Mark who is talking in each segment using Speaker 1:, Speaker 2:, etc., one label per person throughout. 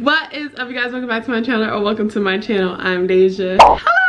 Speaker 1: What is up you guys? Welcome back to my channel or welcome to my channel. I'm DeJha. Hello!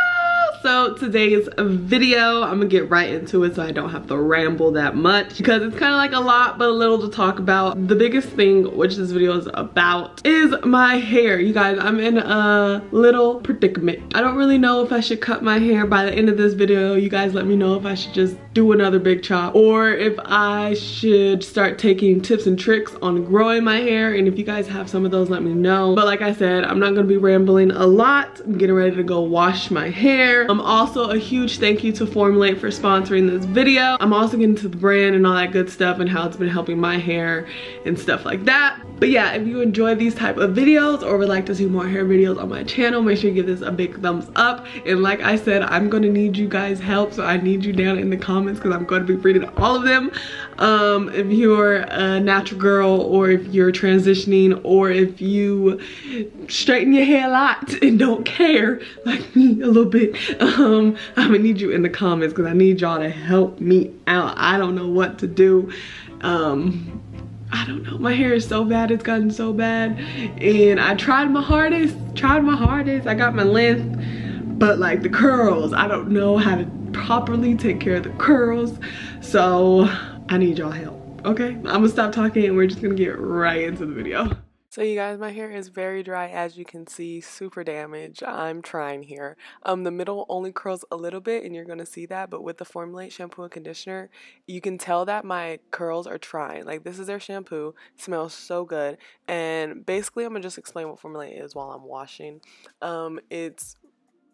Speaker 1: So today's video, I'm gonna get right into it so I don't have to ramble that much because it's kind of like a lot but a little to talk about. The biggest thing which this video is about is my hair. You guys, I'm in a little predicament. I don't really know if I should cut my hair by the end of this video. You guys let me know if I should just do another big chop or if I should start taking tips and tricks on growing my hair and if you guys have some of those let me know. But like I said, I'm not gonna be rambling a lot. I'm getting ready to go wash my hair. I'm also a huge thank you to Formulate for sponsoring this video. I'm also getting to the brand and all that good stuff and how it's been helping my hair and stuff like that. But yeah, if you enjoy these type of videos or would like to see more hair videos on my channel, make sure you give this a big thumbs up. And like I said, I'm gonna need you guys help. So I need you down in the comments because I'm gonna be reading all of them. Um, if you're a natural girl or if you're transitioning or if you straighten your hair a lot and don't care like me a little bit um i'm gonna need you in the comments because i need y'all to help me out i don't know what to do um I don't know, my hair is so bad, it's gotten so bad. And I tried my hardest, tried my hardest. I got my length, but like the curls, I don't know how to properly take care of the curls. So I need y'all help, okay? I'm gonna stop talking and we're just gonna get right into the video. So you guys, my hair is very dry as you can see, super damaged. I'm trying here. Um, the middle only curls a little bit and you're going to see that, but with the Formulate shampoo and conditioner, you can tell that my curls are trying. Like this is their shampoo, smells so good. And basically I'm going to just explain what Formulate is while I'm washing. Um, it's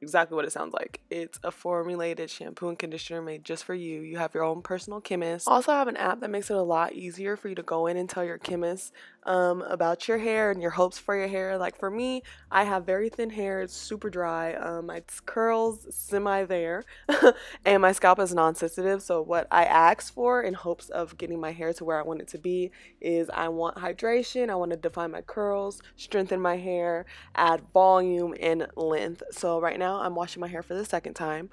Speaker 1: exactly what it sounds like. It's a formulated shampoo and conditioner made just for you. You have your own personal chemist. Also have an app that makes it a lot easier for you to go in and tell your chemist um, about your hair and your hopes for your hair. Like for me, I have very thin hair. It's super dry. Um, my curls semi there, and my scalp is non-sensitive. So what I ask for in hopes of getting my hair to where I want it to be is I want hydration. I want to define my curls, strengthen my hair, add volume and length. So right now I'm washing my hair for the second time.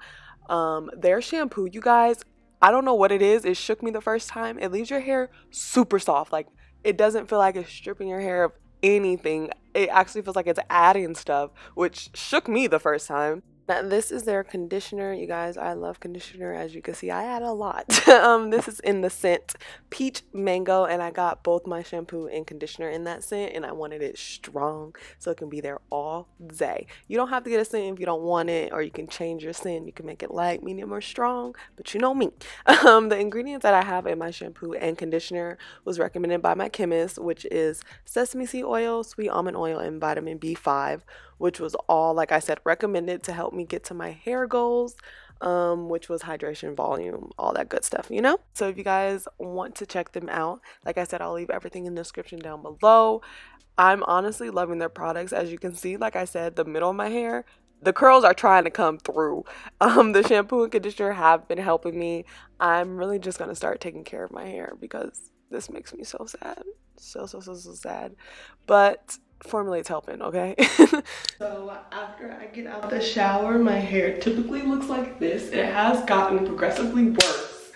Speaker 1: Um, their shampoo, you guys, I don't know what it is. It shook me the first time. It leaves your hair super soft. Like it doesn't feel like it's stripping your hair of anything. It actually feels like it's adding stuff, which shook me the first time. Now, this is their conditioner. You guys, I love conditioner. As you can see, I add a lot. um, this is in the scent Peach Mango, and I got both my shampoo and conditioner in that scent, and I wanted it strong so it can be there all day. You don't have to get a scent if you don't want it, or you can change your scent. You can make it light, medium, or strong, but you know me. Um, the ingredients that I have in my shampoo and conditioner was recommended by my chemist, which is sesame seed oil, sweet almond oil, and vitamin B5 which was all, like I said, recommended to help me get to my hair goals, um, which was hydration, volume, all that good stuff, you know? So if you guys want to check them out, like I said, I'll leave everything in the description down below. I'm honestly loving their products. As you can see, like I said, the middle of my hair, the curls are trying to come through. Um, the shampoo and conditioner have been helping me. I'm really just to start taking care of my hair because this makes me so sad. So, so, so, so sad. But formulate's helping, okay? so after I get out the shower, my hair typically looks like this. It has gotten progressively worse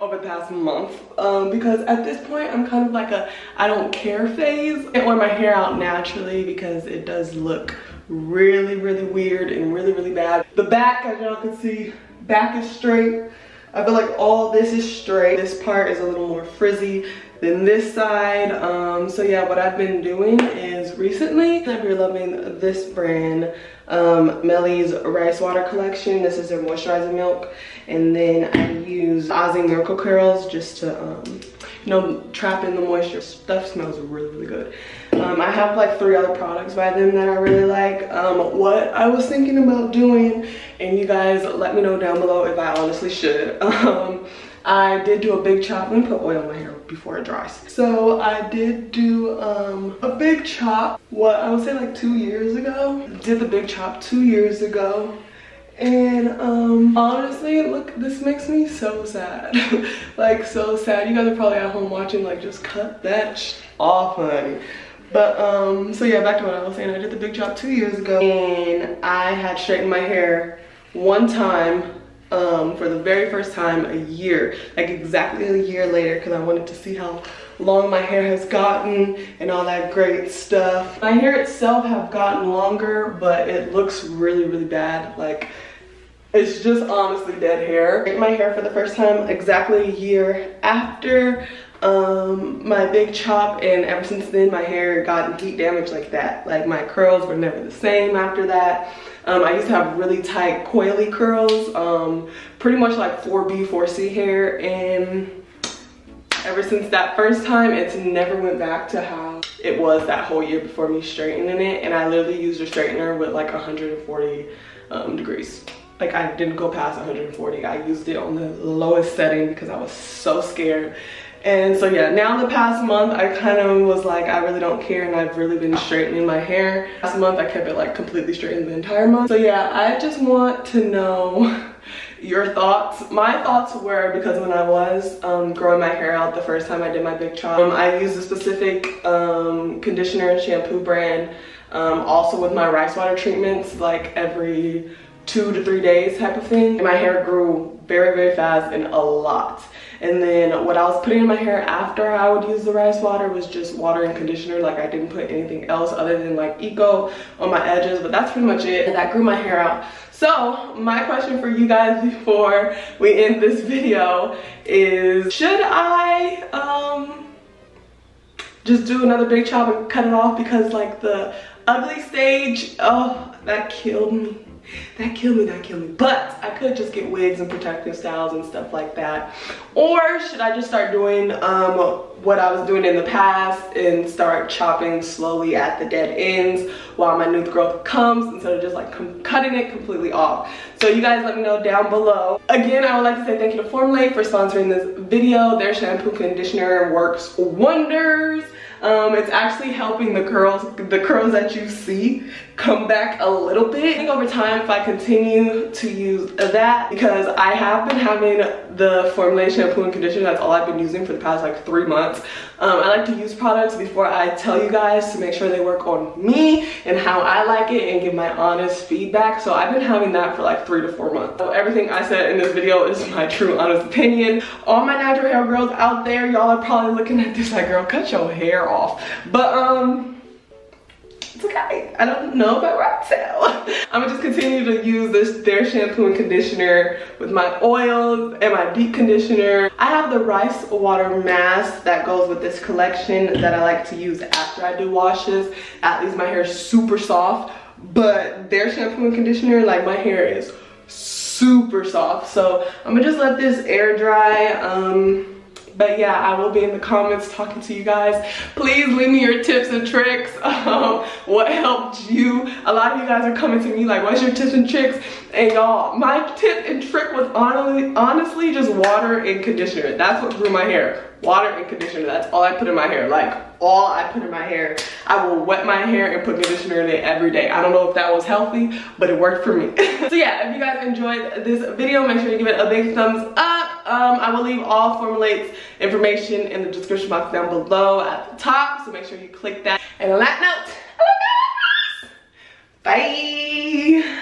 Speaker 1: over the past month um, because at this point I'm kind of like a I don't care phase. I wear my hair out naturally because it does look really, really weird and really, really bad. The back, as y'all can see, back is straight. I feel like all this is straight. This part is a little more frizzy than this side. Um, so yeah, what I've been doing is recently, I've been loving this brand, um, Melly's Rice Water Collection. This is their moisturizing milk. And then I use Aussie Miracle Curls just to, um, you know, trap in the moisture. Stuff smells really, really good. Um, I have like three other products by them that I really like. Um, what I was thinking about doing, and you guys let me know down below if I honestly should. Um, I did do a big chop. and put oil in my hair before it dries. So I did do um, a big chop, what I would say like two years ago. Did the big chop two years ago. And um, honestly, look, this makes me so sad. like so sad. You guys are probably at home watching like just cut that off, honey. But um, so yeah, back to what I was saying. I did the big chop two years ago and I had straightened my hair one time um, for the very first time a year, like exactly a year later because I wanted to see how long my hair has gotten and all that great stuff. My hair itself have gotten longer, but it looks really, really bad. Like, it's just honestly dead hair. My hair for the first time exactly a year after um, my big chop and ever since then my hair got heat damage like that. Like my curls were never the same after that. Um, I used to have really tight coily curls, um, pretty much like 4B, 4C hair and ever since that first time it's never went back to how it was that whole year before me straightening it and I literally used a straightener with like 140 um, degrees like I didn't go past 140 I used it on the lowest setting because I was so scared and so yeah, now the past month I kind of was like, I really don't care and I've really been straightening my hair. Last month I kept it like completely straightened the entire month. So yeah, I just want to know your thoughts. My thoughts were because when I was um, growing my hair out the first time I did my big chop, um, I used a specific um, conditioner and shampoo brand. Um, also with my rice water treatments like every two to three days type of thing. And my hair grew very, very fast and a lot. And then what I was putting in my hair after I would use the rice water was just water and conditioner. Like I didn't put anything else other than like Eco on my edges, but that's pretty much it. And that grew my hair out. So my question for you guys before we end this video is, should I um, just do another big chop and cut it off because like the ugly stage, oh, that killed me that killed me, that killed me. But I could just get wigs and protective styles and stuff like that. Or should I just start doing um, what I was doing in the past and start chopping slowly at the dead ends while my new growth comes instead of just like cutting it completely off. So you guys let me know down below. Again, I would like to say thank you to Formulate for sponsoring this video. Their shampoo conditioner works wonders. Um, it's actually helping the curls, the curls that you see come back a little bit. I think over time, if I continue to use that, because I have been having the formulation shampoo and conditioner, that's all I've been using for the past like three months. Um, I like to use products before I tell you guys to make sure they work on me and how I like it and give my honest feedback. So I've been having that for like three to four months. So everything I said in this video is my true honest opinion. All my natural hair girls out there, y'all are probably looking at this like, girl, cut your hair off. But um, I don't know about rock. I'm gonna just continue to use this their shampoo and conditioner with my oils and my deep conditioner. I have the rice water mask that goes with this collection that I like to use after I do washes. At least my hair is super soft, but their shampoo and conditioner, like my hair is super soft. So I'm gonna just let this air dry. Um, but yeah i will be in the comments talking to you guys. Please leave me your tips and tricks um, what helped you. A lot of you guys are coming to me like what's your tips and tricks? And y'all my tip and trick was honestly honestly just water and conditioner. That's what grew my hair. Water and conditioner. That's all i put in my hair. Like all i put in my hair i will wet my hair and put conditioner in it every day. I don't know if that was healthy but it worked for me. So yeah if you guys enjoyed this video make sure you give it a big thumbs up. Um, i will leave all formulates information in the description box down below at the top so make sure you click that. And on that note bye